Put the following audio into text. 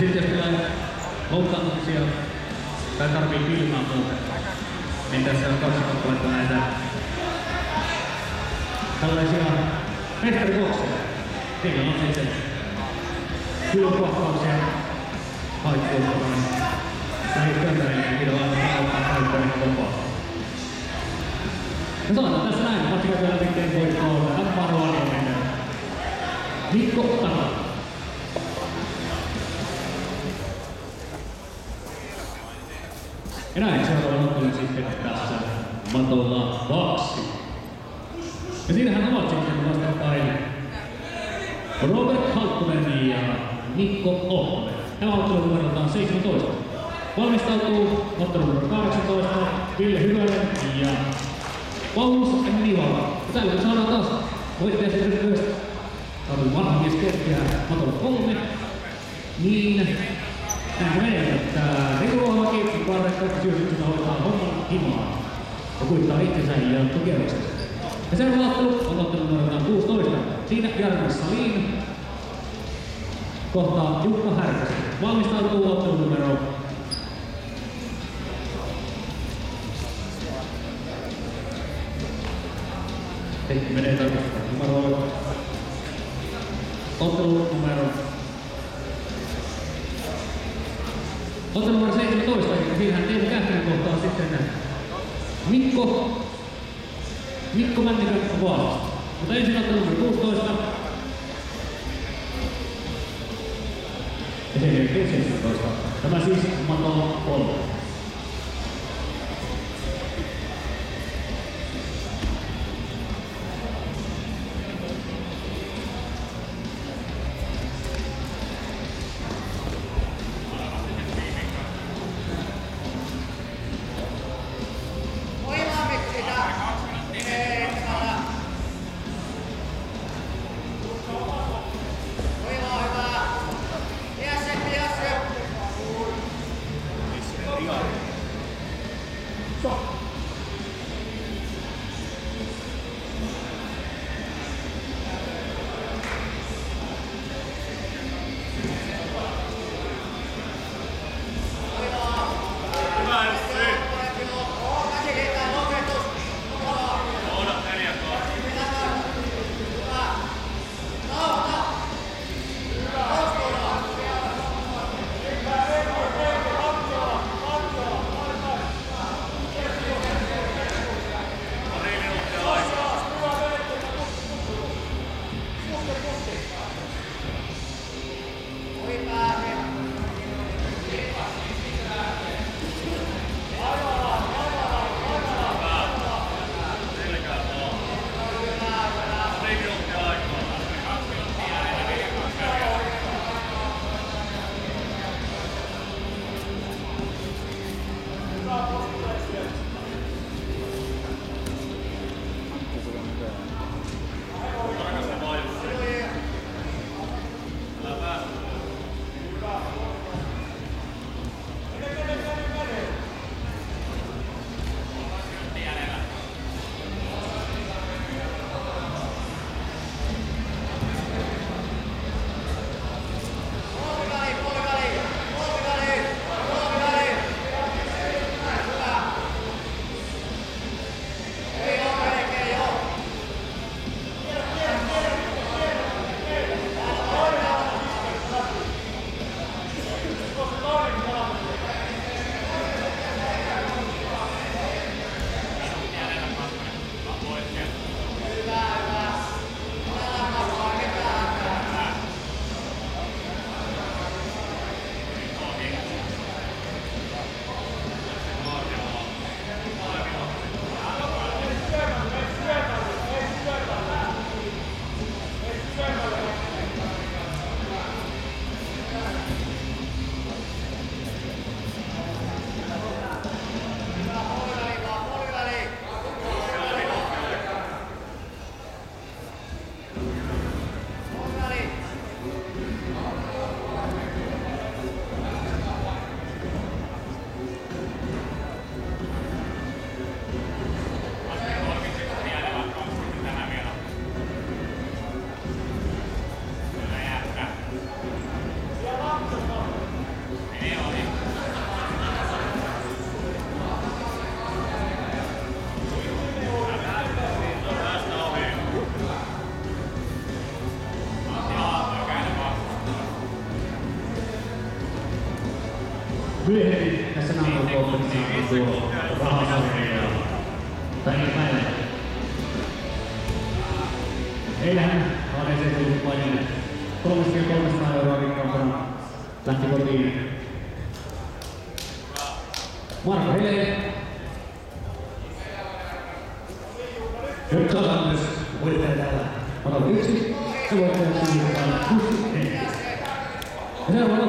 Sitten jos tulee loukkaantumisia tai tarvii kylmää muuten, niin tässä on kaksi kappaletta näitä tällaisia mestaribokseja. Siinä on sitten kylmäkohtauksia haikkuuttamaan näihin kömpäreihin, mitä vaan ottaa käyttöön vapaasti. Ja sanotaan tässä näin, katsokaa vielä sitten voittoon, Tappaa Ruoaniminen. Mikko Takala. Näin seuraavan ottelun sitten tässä matolla kaksi. Ja siinähän ovat sitten vastakkain Robert Halttunen ja Mikko Ohtonen. Tämä ottelu numeroltaan 17. Valmistautuu ottelu numero 18, Ville Hyvänen ja Paulus Nivala. Ja tällä saadaan taas voittaja sitten myös Satu vanha mies kerkeä matolla kolme. Niin näin että ja kuittaa itsensä ja on numero 16. Siinä Jarmo Salin kohtaa Jukka Härkäsen. Valmistautuu numero Tehti menee tarkastaa numero numero Ottelu numero 17, eli siinähän Teemu Kähkönen kohtaa sitten Mikko Mikko Männikön vaalasta. Mutta ensin ottelu numero 16. Ja sen jälkeen 17. Tämä siis Mato 3. tässä naapurikooppanissa on tuo rahasarja ja tänä päivänä. Eilähän ADC tuli vain 300 euroa rikkaampana lähti kotiin. Marko Hele. Nyt saadaan myös voittaja täällä. Otan yksi. Se voittaja siirretään kuusi. Ja seuraava